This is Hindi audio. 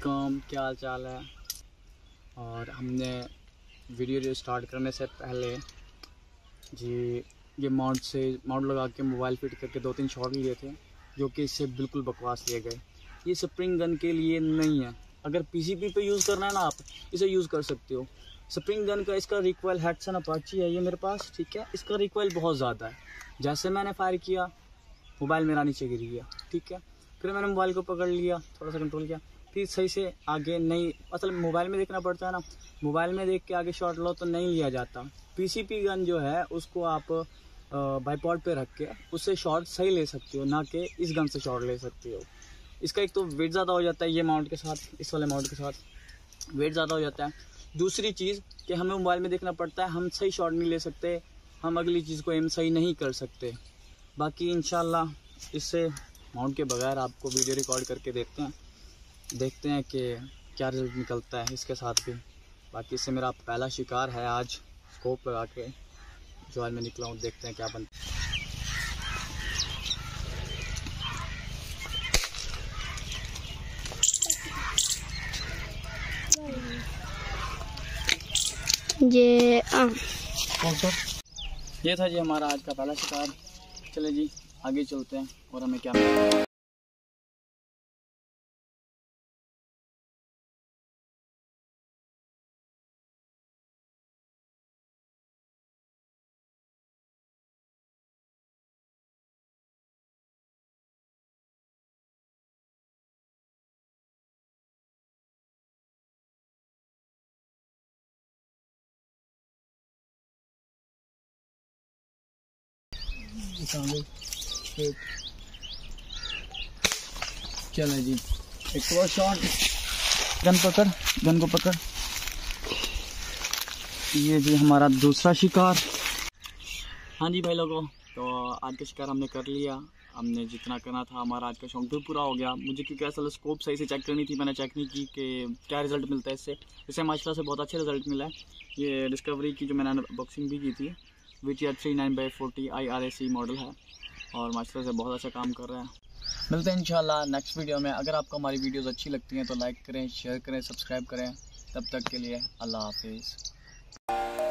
वालेकुम क्या हाल चाल है? और हमने वीडियो जो स्टार्ट करने से पहले, जी, ये माउंट से माउंट लगा के मोबाइल फिट करके दो तीन शॉट लिए थे, जो कि इससे बिल्कुल बकवास लिए गए। ये स्प्रिंग गन के लिए नहीं है। अगर पीसीपी पे यूज़ करना है ना आप, इसे यूज़ कर सकते हो। स्प्रिंग गन का इसका रिकॉयल हेडसन अपाची है ये मेरे पास, ठीक है? इसका रिकॉयल बहुत ज़्यादा है। जैसे मैंने फायर किया मोबाइल मेरा नीचे गिर गया, ठीक है? फिर मैंने मोबाइल को पकड़ लिया, थोड़ा सा कंट्रोल किया फिर सही से आगे नहीं असल मोबाइल में देखना पड़ता है ना। मोबाइल में देख के आगे शॉट लो तो नहीं लिया जाता। पीसीपी गन जो है, उसको आप बाईपॉड पे रख के उससे शॉट सही ले सकते हो, ना कि इस गन से शॉट ले सकते हो। इसका एक तो वेट ज़्यादा हो जाता है ये माउंट के साथ, इस वाले माउंट के साथ। वेट ज़्यादा हो जाता है। दूसरी चीज़ कि हमें मोबाइल में देखना पड़ता है, हम सही शॉट नहीं ले सकते, हम अगली चीज़ को एम सही नहीं कर सकते। बाकी इन इससे माउंट के बगैर आपको वीडियो रिकॉर्ड करके देखते हैं। देखते हैं कि क्या रिज़ल्ट निकलता है इसके साथ भी। बाकी इससे मेरा पहला शिकार है आज स्कोप लगा के जो आज मैं निकला हूँ देखते हैं क्या बनता ये ये था जी हमारा आज का पहला शिकार। चले जी आगे चलते हैं और हमें क्या है चले जी। एक और शॉट गन पकड़ गन को पकड़। ये जी हमारा दूसरा शिकार। हाँ जी भाई लोगों तो आज का शिकार हमने कर लिया। हमने जितना करना था हमारा आज का शौक भी पूरा हो गया। मुझे क्योंकि असल स्कोप सही से चेक करनी थी मैंने चेक नहीं की कि क्या रिज़ल्ट मिलता है इससे। इससे माशा से बहुत अच्छा रिज़ल्ट मिला है। ये डिस्कवरी की जो मैंने बॉक्सिंग भी की थी V T three nine by forty I R A C model है और माशा से बहुत अच्छा काम कर रहा है। मिलते हैं इंशाल्लाह नेक्स्ट वीडियो में। अगर आपको हमारी वीडियोस अच्छी लगती हैं तो लाइक करें शेयर करें सब्सक्राइब करें। तब तक के लिए अल्लाह हाफिज़।